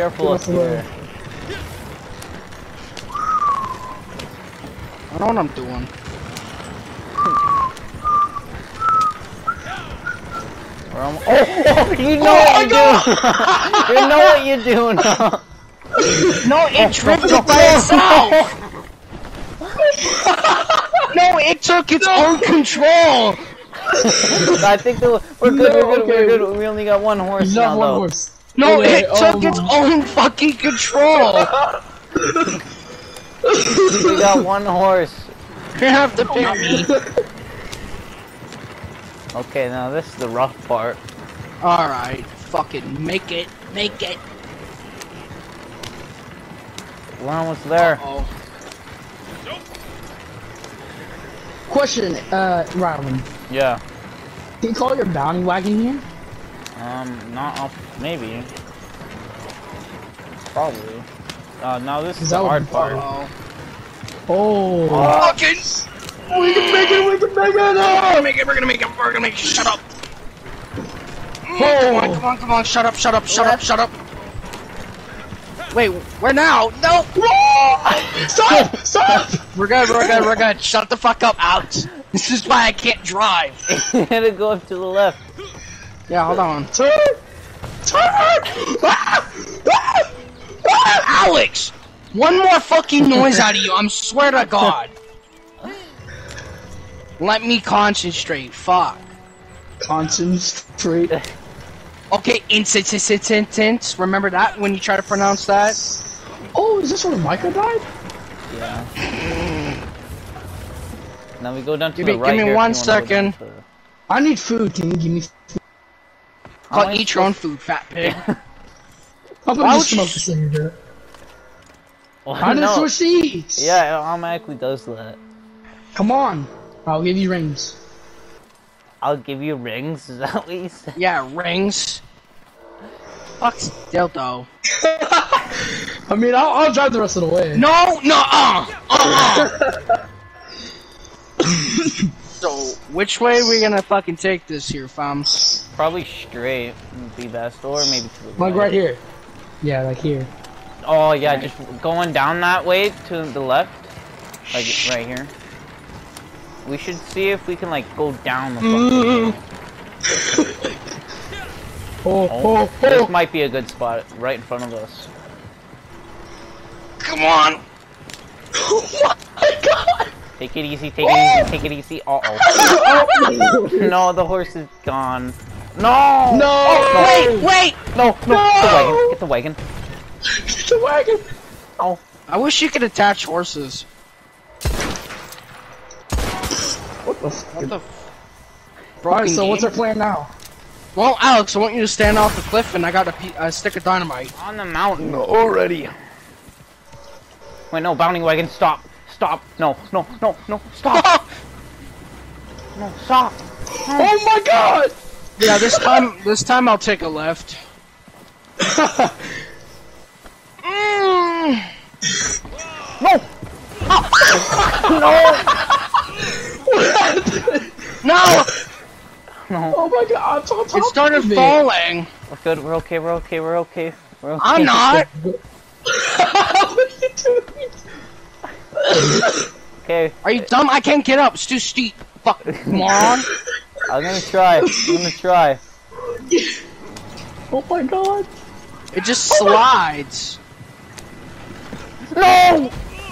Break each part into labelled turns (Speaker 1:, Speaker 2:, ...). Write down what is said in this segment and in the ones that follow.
Speaker 1: Careful up here.
Speaker 2: I know what I'm doing.
Speaker 1: Almo- oh, oh, you know oh what you're doing. you know what you're doing.
Speaker 2: No, it oh, drifted by itself! no, it took its own control!
Speaker 1: I think we're good.
Speaker 3: No,
Speaker 1: we're good.
Speaker 3: okay.
Speaker 1: We're good. We only got one horse
Speaker 3: He's
Speaker 1: now,
Speaker 3: one
Speaker 1: though.
Speaker 3: horse.
Speaker 2: No,
Speaker 3: Okay,
Speaker 2: it
Speaker 3: oh
Speaker 2: took its own fucking control!
Speaker 1: We got one horse.
Speaker 2: You have to pick me.
Speaker 1: Okay, now this is the rough part.
Speaker 2: Alright, fucking make it, make it.
Speaker 1: We're almost there.
Speaker 2: Oh,
Speaker 3: Question, uh, Rylan.
Speaker 1: Yeah.
Speaker 3: Can you call your bounty wagon here?
Speaker 1: Um, not off. Maybe. Probably. Uh, now this is
Speaker 3: Is
Speaker 1: the hard part.
Speaker 2: oh.
Speaker 3: Oh.
Speaker 2: Fucking!
Speaker 3: we can make it, we can make it!
Speaker 2: We're
Speaker 3: Oh!
Speaker 2: gonna make it, we're gonna make it, we're gonna make it, shut up! Mm, Come on, come on, come on, shut up, shut up, shut up, shut up! Wait, where now? No!
Speaker 3: Stop! Stop!
Speaker 2: We're good, we're good, we're good. Shut the fuck up, out! This is why I can't drive.
Speaker 1: you gotta go up to the left.
Speaker 2: Yeah, hold on.
Speaker 3: Turn! Turn! Ah! Ah! Ah!
Speaker 2: Alex! One more fucking noise out of you, I'm swear to God. Let me concentrate, fuck.
Speaker 3: Concentrate.
Speaker 2: Okay, incident, remember that when you try to pronounce that?
Speaker 3: Oh, is this where Micah died?
Speaker 1: Yeah. Now we go down to
Speaker 2: Give
Speaker 1: the
Speaker 2: me-
Speaker 1: right
Speaker 2: give me
Speaker 1: here if
Speaker 2: one
Speaker 1: you wanna go down
Speaker 2: second.
Speaker 1: to-
Speaker 3: I need food. Can you give me?
Speaker 2: I'll
Speaker 1: How am I
Speaker 2: eat your own food, fat pig.
Speaker 3: How about
Speaker 2: Why
Speaker 3: you
Speaker 2: would you-
Speaker 3: smoke this thing here?
Speaker 1: Oh,
Speaker 3: I
Speaker 1: no.
Speaker 3: just switch seats.
Speaker 1: Yeah, it automatically does that.
Speaker 3: Come on. I'll give you rings.
Speaker 1: I'll give you rings. Is that what you said?
Speaker 2: yeah, rings. Fuck's dildo.
Speaker 3: I mean, I'll, I'll drive the rest of the way.
Speaker 2: No, no, uh, uh. So, which way are we gonna fucking take this here, fam?
Speaker 1: Probably straight would be best, or maybe to the
Speaker 3: Like right here. Yeah, like here.
Speaker 1: Oh yeah, just going down that way to the left, like right here. We should see if we can like go down the fucking. Mm-hmm.
Speaker 3: Oh,
Speaker 1: Oh,
Speaker 3: oh,
Speaker 1: this
Speaker 3: oh.
Speaker 1: might be a good spot right in front of us.
Speaker 2: Come on!
Speaker 3: oh my god!
Speaker 1: Take it easy, take it easy, take it easy. Uh oh. no, the horse is gone. No!
Speaker 3: No!
Speaker 2: Wait, wait!
Speaker 1: No, no! Get the wagon.
Speaker 3: Get the wagon!
Speaker 1: Oh,
Speaker 2: I wish you could attach horses.
Speaker 3: What the f-
Speaker 2: What the f-
Speaker 3: Alright,
Speaker 2: Broken
Speaker 3: so what's our plan now?
Speaker 2: Well, Alex, I want you to stand off the cliff and I got a, pe- a stick of dynamite.
Speaker 1: on the mountain already. Wait, no, bounding wagon, stop. Stop. No, no, no, no, stop. no, stop.
Speaker 3: Oh my god!
Speaker 2: yeah, this time, this time I'll take a left. Mm.
Speaker 1: No!
Speaker 2: No!
Speaker 1: No.
Speaker 3: Oh my god, it's on top
Speaker 2: It started
Speaker 3: of me.
Speaker 2: falling.
Speaker 1: We're good, we're okay, we're okay, we're okay. We're okay.
Speaker 2: I'm not.
Speaker 1: Okay,
Speaker 2: Are you dumb? I can't get up. It's too steep. Fuck, moron.
Speaker 1: Uh, I'm gonna try. I'm gonna try.
Speaker 3: Oh my god.
Speaker 2: It just slides.
Speaker 1: No!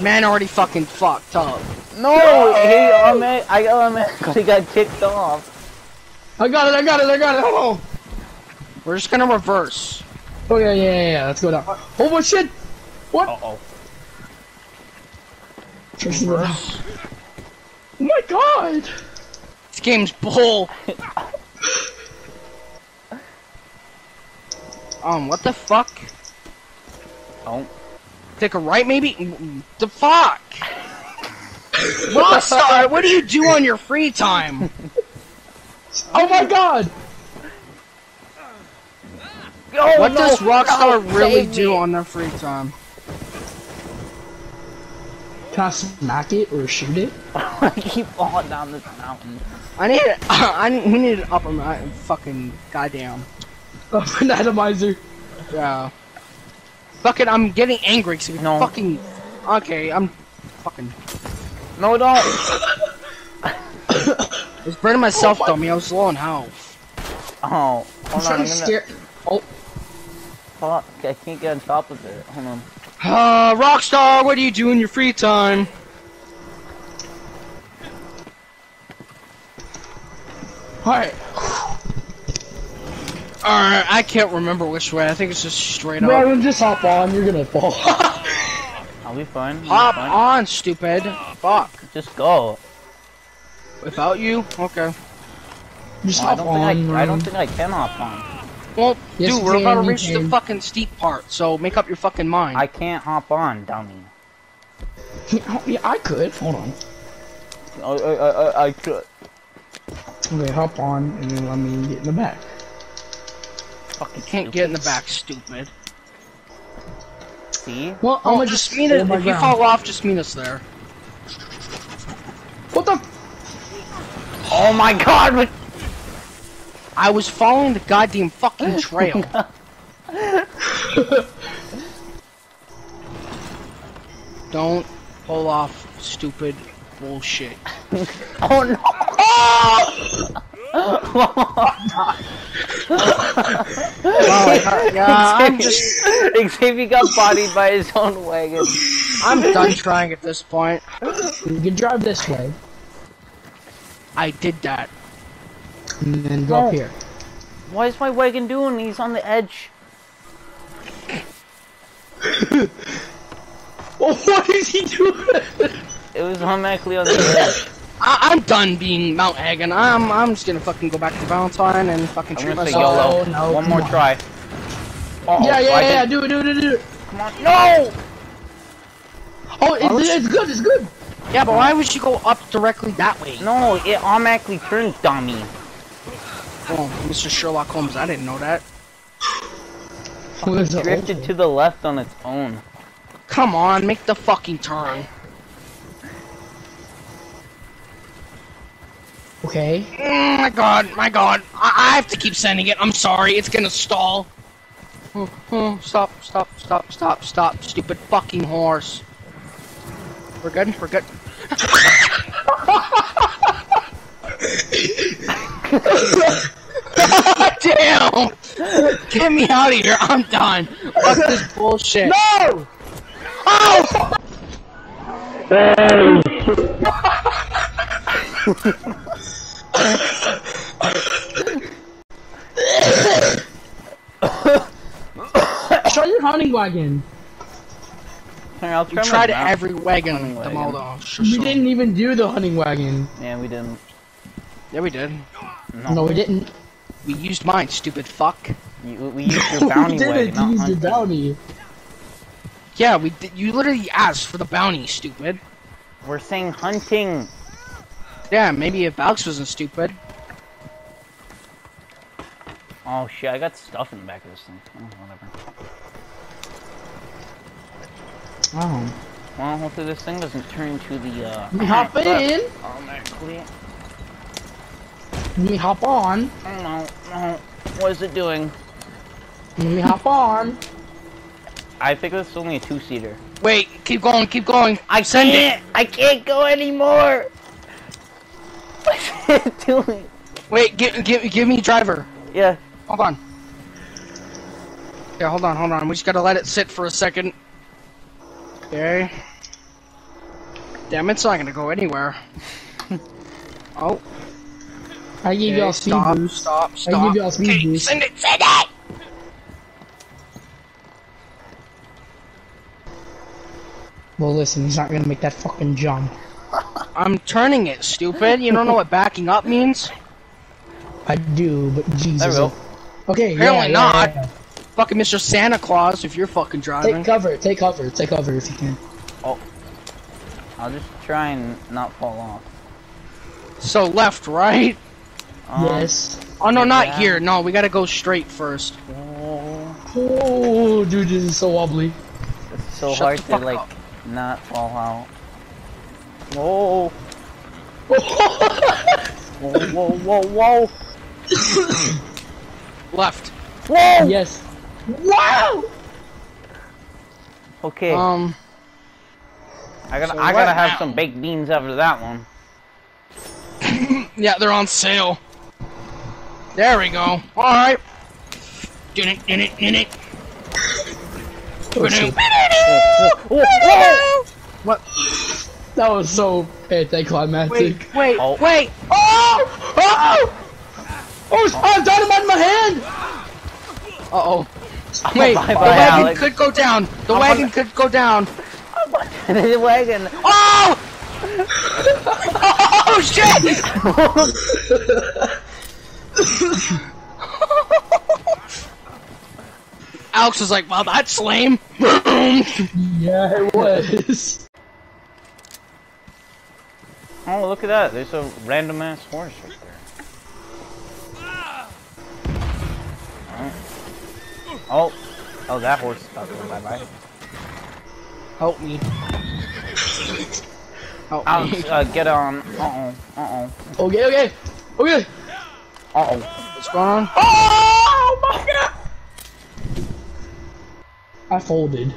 Speaker 2: Man already fucking fucked up.
Speaker 1: No! He automatic, I automatically got kicked off.
Speaker 3: I got it, I got it, I got it, hold on.
Speaker 2: We're just gonna reverse.
Speaker 3: Oh yeah, yeah, yeah, yeah, let's go down. Oh my shit! What?
Speaker 1: Uh-oh.
Speaker 3: Oh my god!
Speaker 2: This game's bull. um, what the fuck?
Speaker 1: Oh.
Speaker 2: Take a right, maybe? The fuck? Rockstar, what do you do on your free time?
Speaker 3: Oh my god!
Speaker 1: Oh,
Speaker 2: What
Speaker 1: no.
Speaker 2: does Rockstar
Speaker 1: No,
Speaker 2: really do
Speaker 1: me.
Speaker 2: on their free time?
Speaker 3: Can I smack it or shoot it?
Speaker 1: I keep falling down this mountain.
Speaker 2: I need it. I need, we need an upper my fucking goddamn.
Speaker 3: Oh, an atomizer.
Speaker 2: Yeah. Fucking, I'm getting angry because you
Speaker 1: No.
Speaker 2: fucking. Okay, I'm fucking.
Speaker 1: No, don't.
Speaker 2: I was burning myself, oh dummy. I was low on health.
Speaker 1: Oh,
Speaker 3: I'm
Speaker 1: hold on.
Speaker 3: trying
Speaker 1: I'm gonna.
Speaker 3: scare. Oh,
Speaker 1: Fuck, I can't get on top of it. Hold on.
Speaker 2: Uh, Rockstar, what do you do in your free time?
Speaker 3: alright.
Speaker 2: Alright, I can't remember which way. I think it's just straight up.
Speaker 3: Bro, just hop on. You're gonna fall.
Speaker 1: I'll be fine. I'll be
Speaker 2: Hop
Speaker 1: fine.
Speaker 2: on, stupid. Fuck.
Speaker 1: Just go.
Speaker 2: Without you? Okay.
Speaker 3: just
Speaker 1: Well, I
Speaker 3: hop
Speaker 1: don't
Speaker 3: on.
Speaker 1: think I, I don't think I can hop on.
Speaker 2: Well,
Speaker 3: Yes,
Speaker 2: dude, we're about to reach the fucking steep part, so make up your fucking mind.
Speaker 1: I can't hop on, dummy.
Speaker 3: Yeah, I could. Hold on.
Speaker 1: I, I, I, I could.
Speaker 3: Okay, hop on and then let me get in the back.
Speaker 1: Fucking
Speaker 2: Can't get in the back, stupid.
Speaker 1: See?
Speaker 3: Well, I'm gonna
Speaker 2: just
Speaker 3: just
Speaker 2: meet
Speaker 3: hold
Speaker 2: it. If you fall off, just meet us there.
Speaker 3: What the?
Speaker 1: Oh my god! What?
Speaker 2: I was following the goddamn fucking trail. Don't pull off stupid bullshit.
Speaker 1: Oh no!
Speaker 2: Wow, yeah, I'm just,
Speaker 1: Xavier got bodied by his own wagon.
Speaker 2: I'm done trying at this point.
Speaker 3: You can drive this way
Speaker 2: I did that.
Speaker 3: And then go up
Speaker 1: No.
Speaker 3: here.
Speaker 1: What is my wagon doing? He's on the edge.
Speaker 3: Oh, what is he doing?
Speaker 1: It was automatically on the edge.
Speaker 2: I, I'm done being Mount Hagen. I'm, I'm just gonna fucking go back to Valentine and fucking
Speaker 1: I'm
Speaker 2: treat
Speaker 1: gonna say
Speaker 2: myself.
Speaker 1: YOLO.
Speaker 3: Oh, no,
Speaker 1: One more
Speaker 3: on.
Speaker 1: try. Uh-oh,
Speaker 3: yeah,
Speaker 1: so
Speaker 3: yeah,
Speaker 1: I
Speaker 3: yeah, do it, do it, do it, do it.
Speaker 1: Come on. No!
Speaker 3: Oh, it's, it's good, it's good.
Speaker 2: Yeah, but why would you go up directly that way?
Speaker 1: No, it automatically turns dummy.
Speaker 2: Oh, Mr. Sherlock Holmes, I didn't know that.
Speaker 3: What is it?
Speaker 1: Drifted to the left on its own.
Speaker 2: Come on, make the fucking turn.
Speaker 3: Okay.
Speaker 2: Mm, my god, my god. I, I have to keep sending it. I'm sorry, it's gonna stall. Oh, oh, stop, stop, stop, stop, stop, stupid fucking horse. We're good, we're good. Damn! Get me out of here, I'm done. Fuck this bullshit.
Speaker 3: No!
Speaker 2: Oh!
Speaker 3: Try your hunting wagon.
Speaker 1: Here, I'll
Speaker 2: You
Speaker 1: try
Speaker 2: tried
Speaker 1: mount.
Speaker 2: every wagon,
Speaker 1: Hunting wagon.
Speaker 2: Demaldo. Sure,
Speaker 3: We didn't even do the hunting wagon.
Speaker 1: Yeah, we didn't.
Speaker 2: Yeah, we did.
Speaker 1: No,
Speaker 3: No, we didn't.
Speaker 2: We used mine, stupid fuck.
Speaker 1: You, we used your bounty
Speaker 3: we did
Speaker 1: wagon,
Speaker 3: it.
Speaker 1: not
Speaker 3: You used your bounty.
Speaker 2: Yeah, we did. You literally asked for the bounty, stupid.
Speaker 1: We're saying hunting.
Speaker 2: Yeah, maybe if Alex wasn't stupid.
Speaker 1: Oh shit, I got stuff in the back of this thing. Oh, whatever.
Speaker 3: Oh.
Speaker 1: Well, hopefully this thing doesn't turn into the, uh...
Speaker 3: Let me hop in.
Speaker 1: Automatically.
Speaker 3: Let me hop on.
Speaker 1: No, no. What is it doing?
Speaker 3: Let me hop on.
Speaker 1: I think this is only a two-seater.
Speaker 2: Wait, keep going, keep going.
Speaker 1: I
Speaker 2: Send
Speaker 1: can't! I can't go anymore! What's it doing?
Speaker 2: Wait, give, give, give me driver.
Speaker 1: Yeah.
Speaker 2: Hold on. Yeah, hold on, hold on. We just gotta let it sit for a second. Okay. Damn, it's not gonna go anywhere. oh.
Speaker 3: I give y'all speed
Speaker 2: stop,
Speaker 3: boost.
Speaker 2: stop,
Speaker 3: I give y'all speed
Speaker 2: Okay,
Speaker 3: boost.
Speaker 2: Send it, send it!
Speaker 3: Well, listen, he's not gonna make that fucking jump.
Speaker 2: I'm turning it, stupid. You don't know what backing up means?
Speaker 3: I do, but Jesus.
Speaker 1: There we go.
Speaker 3: Okay,
Speaker 2: Apparently
Speaker 3: yeah, yeah,
Speaker 2: not.
Speaker 3: yeah.
Speaker 2: Fucking Mr. Santa Claus if you're fucking driving.
Speaker 3: Take cover, take cover, take cover if you can. Oh.
Speaker 1: I'll just try and not fall off.
Speaker 2: So left, right?
Speaker 1: Um,
Speaker 3: yes.
Speaker 2: Oh no, not
Speaker 1: Yeah.
Speaker 2: here. No, we gotta go straight first.
Speaker 1: Oh,
Speaker 3: Oh, dude, this is so wobbly.
Speaker 1: it's so
Speaker 2: Shut
Speaker 1: hard to, like,
Speaker 2: up.
Speaker 1: not fall out. Whoa. Whoa, whoa, whoa, whoa!
Speaker 2: Left.
Speaker 1: Whoa!
Speaker 3: yes. Wow!
Speaker 1: Okay,
Speaker 2: Um,
Speaker 1: I gotta,
Speaker 2: so
Speaker 1: I gotta
Speaker 2: what
Speaker 1: have
Speaker 2: now?
Speaker 1: some baked beans after that one.
Speaker 2: yeah, they're on sale. There we go. Alright. Did it, did it, did it.
Speaker 3: Oh.
Speaker 2: What?
Speaker 3: That was so anticlimactic.
Speaker 2: Wait, wait,
Speaker 1: Oh.
Speaker 2: wait!
Speaker 3: Oh! Oh! Oh, it's oh, dynamite in my hand!
Speaker 2: Uh oh. Wait,
Speaker 1: Bye
Speaker 2: the
Speaker 1: bye,
Speaker 2: wagon
Speaker 1: Alex.
Speaker 2: could go down. The
Speaker 1: I'm
Speaker 2: wagon
Speaker 1: gonna-
Speaker 2: could go down.
Speaker 1: the wagon.
Speaker 2: Oh! oh shit! Alex was like, "Well, that's lame."
Speaker 3: Yeah, it was.
Speaker 1: Oh, look at that. There's a random ass horse right there. Oh. Oh, that horse is about to go bye-bye.
Speaker 2: Help me. Help
Speaker 1: Alex,
Speaker 2: me.
Speaker 1: uh, get on. Uh-oh. Uh-oh.
Speaker 3: Okay, okay. Okay.
Speaker 1: Uh-oh.
Speaker 2: What's going on?
Speaker 3: Oh my god! I folded.